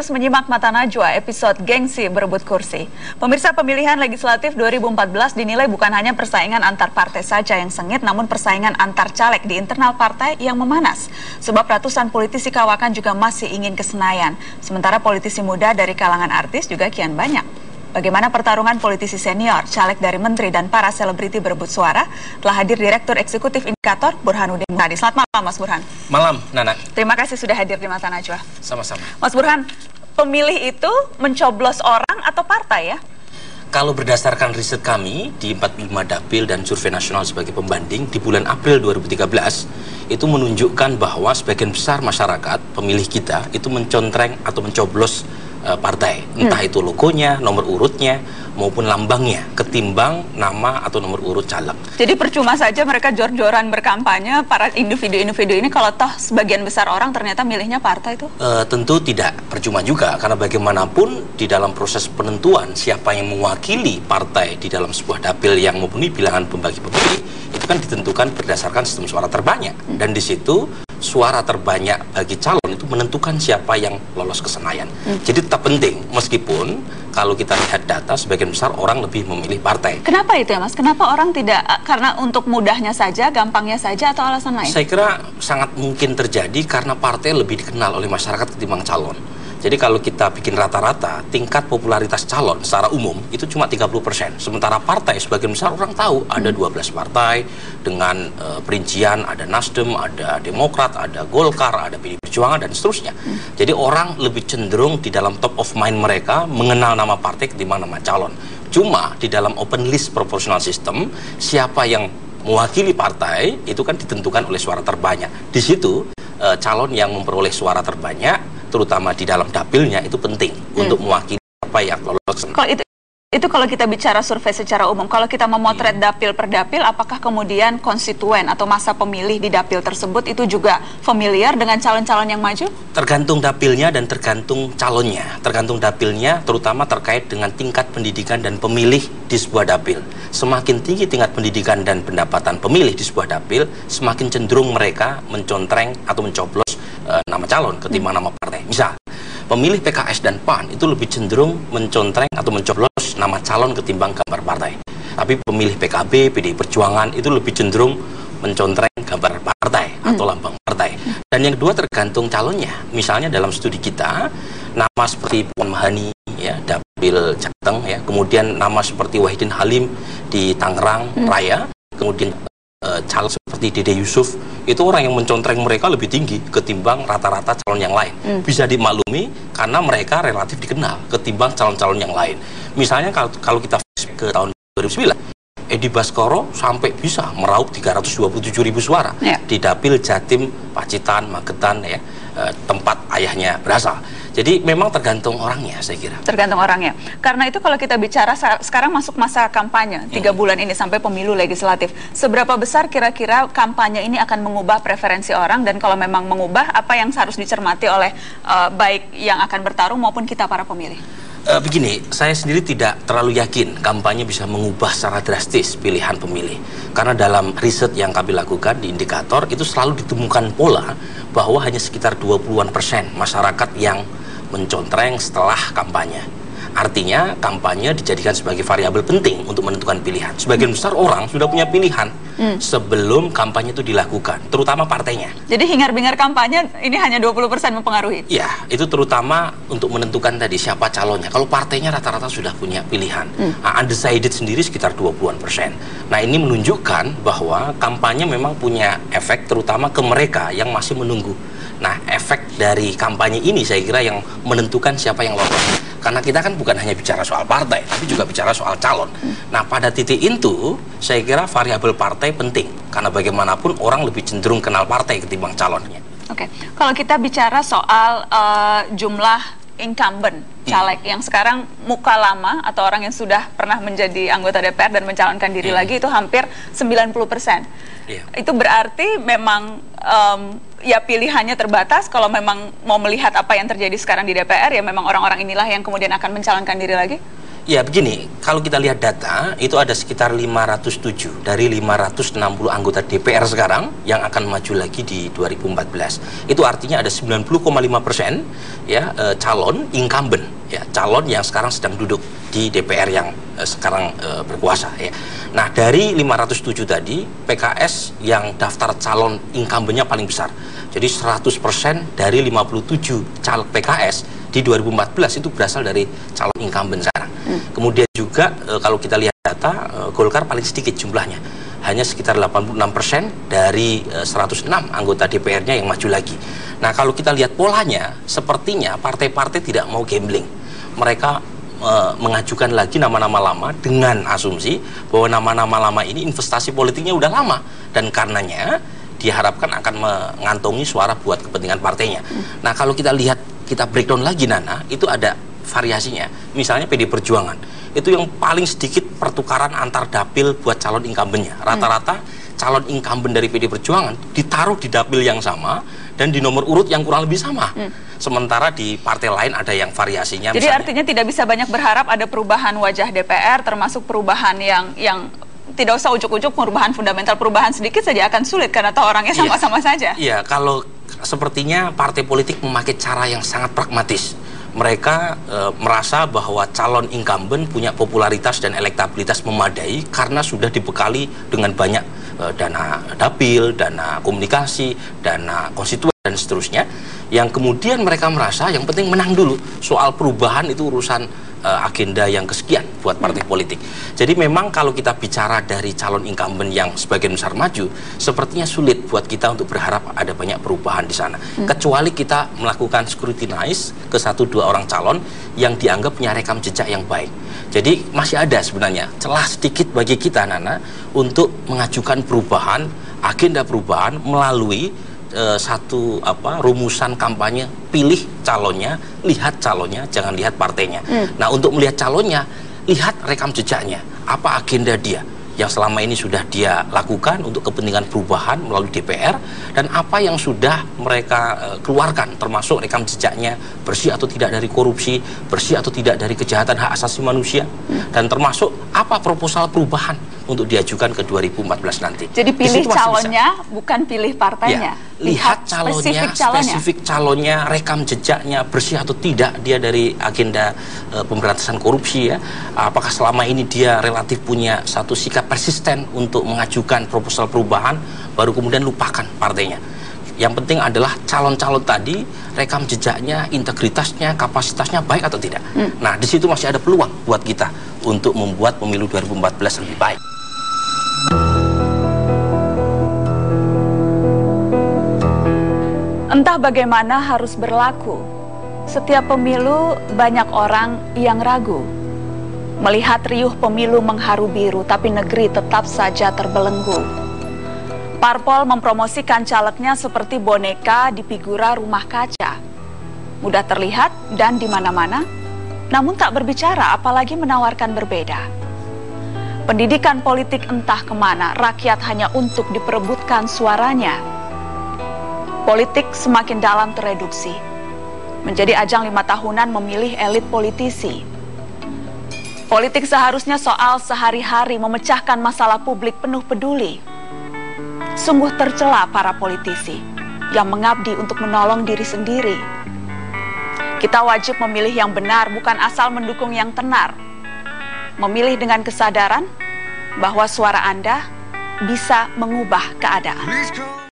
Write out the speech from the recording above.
Terus menyimak Mata Najwa episode Gengsi Berebut Kursi. Pemirsa pemilihan legislatif 2014 dinilai bukan hanya persaingan antar partai saja yang sengit, namun persaingan antar caleg di internal partai yang memanas. Sebab ratusan politisi kawakan juga masih ingin kesenayan. Sementara politisi muda dari kalangan artis juga kian banyak. Bagaimana pertarungan politisi senior, caleg dari menteri dan para selebriti berebut suara, telah hadir Direktur Eksekutif Indikator Burhanuddin Muhtadi. Selamat malam Mas Burhan. Malam, Nana. Terima kasih sudah hadir di Mata Najwa. Sama-sama. Mas Burhan, pemilih itu mencoblos orang atau partai ya? Kalau berdasarkan riset kami di 45 dapil dan survei nasional sebagai pembanding di bulan April 2013 itu menunjukkan bahwa sebagian besar masyarakat pemilih kita itu mencontreng atau mencoblos uh, partai, entah hmm. itu logonya, nomor urutnya maupun lambangnya ketimbang nama atau nomor urut caleg. Jadi percuma saja mereka jor-joran berkampanye para individu-individu ini kalau toh sebagian besar orang ternyata milihnya partai itu? Uh, tentu tidak percuma juga karena bagaimanapun di dalam proses penentuan siapa yang mewakili partai di dalam sebuah dapil yang memenuhi bilangan pembagi pemilih itu kan ditentukan berdasarkan sistem suara terbanyak hmm. dan di situ suara terbanyak bagi calon itu menentukan siapa yang lolos ke Senayan. Hmm. Jadi tetap penting meskipun kalau kita lihat data sebagian besar orang lebih memilih partai. Kenapa itu ya Mas? Kenapa orang tidak karena untuk mudahnya saja, gampangnya saja atau alasan lain? Saya kira sangat mungkin terjadi karena partai lebih dikenal oleh masyarakat ketimbang calon. Jadi kalau kita bikin rata-rata, tingkat popularitas calon secara umum itu cuma 30%. Sementara partai sebagian besar orang tahu ada 12 hmm. partai dengan uh, perincian ada Nasdem, ada Demokrat, ada Golkar, ada PD Perjuangan dan seterusnya. Hmm. Jadi orang lebih cenderung di dalam top of mind mereka mengenal nama partai ketimbang nama calon. Cuma di dalam open list proportional system siapa yang mewakili partai itu kan ditentukan oleh suara terbanyak. Di situ uh, calon yang memperoleh suara terbanyak terutama di dalam dapilnya itu penting hmm. untuk mewakili apa yang lolos. Kalau itu itu kalau kita bicara survei secara umum, kalau kita memotret hmm. dapil per dapil, apakah kemudian konstituen atau masa pemilih di dapil tersebut itu juga familiar dengan calon-calon yang maju? Tergantung dapilnya dan tergantung calonnya. Tergantung dapilnya terutama terkait dengan tingkat pendidikan dan pemilih di sebuah dapil. Semakin tinggi tingkat pendidikan dan pendapatan pemilih di sebuah dapil, semakin cenderung mereka mencontreng atau mencoblos uh, nama calon ketimbang hmm. nama partai. Misal, pemilih PKS dan PAN itu lebih cenderung mencontreng atau mencoblos nama calon ketimbang gambar partai. Tapi pemilih PKB, PDI Perjuangan itu lebih cenderung mencontreng gambar partai hmm. atau lambang partai. Dan yang kedua tergantung calonnya. Misalnya dalam studi kita, nama seperti Puan Mahani ya, Dapil Jateng ya, kemudian nama seperti Wahidin Halim di Tangerang hmm. Raya, kemudian uh, calon seperti Dede Yusuf itu orang yang mencontreng mereka lebih tinggi ketimbang rata-rata calon yang lain. Hmm. Bisa dimaklumi karena mereka relatif dikenal ketimbang calon-calon yang lain. Misalnya kalau, kalau kita ke tahun 2009, Edi Baskoro sampai bisa meraup 327 ribu suara ya. di dapil Jatim, Pacitan, Magetan ya eh, tempat ayahnya berasal. Jadi memang tergantung orangnya saya kira. Tergantung orangnya. Karena itu kalau kita bicara sekarang masuk masa kampanye tiga hmm. bulan ini sampai pemilu legislatif. Seberapa besar kira-kira kampanye ini akan mengubah preferensi orang dan kalau memang mengubah apa yang harus dicermati oleh uh, baik yang akan bertarung maupun kita para pemilih? Uh, begini, saya sendiri tidak terlalu yakin kampanye bisa mengubah secara drastis pilihan pemilih. Karena dalam riset yang kami lakukan di indikator itu selalu ditemukan pola bahwa hanya sekitar 20-an persen masyarakat yang mencontreng setelah kampanye. Artinya kampanye dijadikan sebagai variabel penting untuk menentukan pilihan. Sebagian besar orang sudah punya pilihan hmm. sebelum kampanye itu dilakukan, terutama partainya. Jadi hingar-bingar kampanye ini hanya 20% mempengaruhi? Ya, itu terutama untuk menentukan tadi siapa calonnya. Kalau partainya rata-rata sudah punya pilihan. Hmm. Nah, undecided sendiri sekitar 20-an persen. Nah, ini menunjukkan bahwa kampanye memang punya efek terutama ke mereka yang masih menunggu Nah, efek dari kampanye ini saya kira yang menentukan siapa yang lolos. Karena kita kan bukan hanya bicara soal partai, tapi juga bicara soal calon. Nah, pada titik itu, saya kira variabel partai penting. Karena bagaimanapun orang lebih cenderung kenal partai ketimbang calonnya. Oke, kalau kita bicara soal uh, jumlah incumbent caleg hmm. yang sekarang muka lama atau orang yang sudah pernah menjadi anggota DPR dan mencalonkan diri hmm. lagi itu hampir 90 persen. Yeah. Itu berarti memang um, ya pilihannya terbatas kalau memang mau melihat apa yang terjadi sekarang di DPR ya memang orang-orang inilah yang kemudian akan mencalonkan diri lagi? Ya begini, kalau kita lihat data itu ada sekitar 507 dari 560 anggota DPR sekarang yang akan maju lagi di 2014. Itu artinya ada 90,5 persen ya e, calon incumbent ya calon yang sekarang sedang duduk di DPR yang e, sekarang e, berkuasa ya. Nah dari 507 tadi PKS yang daftar calon incumbentnya paling besar. Jadi 100 persen dari 57 caleg PKS di 2014 itu berasal dari calon incumbent sekarang. Hmm. Kemudian juga e, kalau kita lihat data e, Golkar paling sedikit jumlahnya, hanya sekitar 86 persen dari e, 106 anggota DPR-nya yang maju lagi. Nah kalau kita lihat polanya, sepertinya partai-partai tidak mau gambling. Mereka e, mengajukan lagi nama-nama lama dengan asumsi bahwa nama-nama lama ini investasi politiknya udah lama dan karenanya diharapkan akan mengantongi suara buat kepentingan partainya. Nah kalau kita lihat kita breakdown lagi Nana, itu ada variasinya. Misalnya PD Perjuangan, itu yang paling sedikit pertukaran antar dapil buat calon incumbentnya. Rata-rata calon incumbent dari PD Perjuangan ditaruh di dapil yang sama dan di nomor urut yang kurang lebih sama. Hmm. Sementara di partai lain ada yang variasinya. Jadi misalnya, artinya tidak bisa banyak berharap ada perubahan wajah DPR, termasuk perubahan yang yang tidak usah ujuk-ujuk perubahan fundamental perubahan sedikit saja akan sulit karena toh orangnya iya. sama-sama iya. saja. Iya, kalau sepertinya partai politik memakai cara yang sangat pragmatis. Mereka e, merasa bahwa calon incumbent punya popularitas dan elektabilitas memadai karena sudah dibekali dengan banyak e, dana dapil, dana komunikasi, dana konstituen dan seterusnya. Yang kemudian mereka merasa yang penting menang dulu. Soal perubahan itu urusan uh, agenda yang kesekian buat partai politik. Jadi memang kalau kita bicara dari calon incumbent yang sebagian besar maju, sepertinya sulit buat kita untuk berharap ada banyak perubahan di sana. Hmm. Kecuali kita melakukan scrutinize ke satu dua orang calon yang dianggap punya rekam jejak yang baik. Jadi masih ada sebenarnya celah sedikit bagi kita Nana untuk mengajukan perubahan, agenda perubahan melalui uh, satu apa rumusan kampanye pilih calonnya, lihat calonnya, jangan lihat partainya. Hmm. Nah, untuk melihat calonnya, lihat rekam jejaknya, apa agenda dia yang selama ini sudah dia lakukan untuk kepentingan perubahan melalui DPR dan apa yang sudah mereka uh, keluarkan termasuk rekam jejaknya bersih atau tidak dari korupsi, bersih atau tidak dari kejahatan hak asasi manusia hmm. dan termasuk apa proposal perubahan untuk diajukan ke 2014 nanti. Jadi pilih calonnya bisa. bukan pilih partainya. Ya lihat calonnya, spesifik calonnya, spesifik calonnya, rekam jejaknya bersih atau tidak dia dari agenda uh, pemberantasan korupsi ya. Apakah selama ini dia relatif punya satu sikap persisten untuk mengajukan proposal perubahan, baru kemudian lupakan partainya. Yang penting adalah calon-calon tadi rekam jejaknya, integritasnya, kapasitasnya baik atau tidak. Hmm. Nah, di situ masih ada peluang buat kita untuk membuat pemilu 2014 lebih baik. Entah bagaimana harus berlaku, setiap pemilu banyak orang yang ragu. Melihat riuh pemilu mengharu biru, tapi negeri tetap saja terbelenggu. Parpol mempromosikan calegnya seperti boneka di figura rumah kaca. Mudah terlihat dan di mana-mana, namun tak berbicara apalagi menawarkan berbeda. Pendidikan politik entah ke mana, rakyat hanya untuk diperebutkan suaranya politik semakin dalam tereduksi. Menjadi ajang lima tahunan memilih elit politisi. Politik seharusnya soal sehari-hari memecahkan masalah publik penuh peduli. Sungguh tercela para politisi yang mengabdi untuk menolong diri sendiri. Kita wajib memilih yang benar, bukan asal mendukung yang tenar. Memilih dengan kesadaran bahwa suara Anda bisa mengubah keadaan.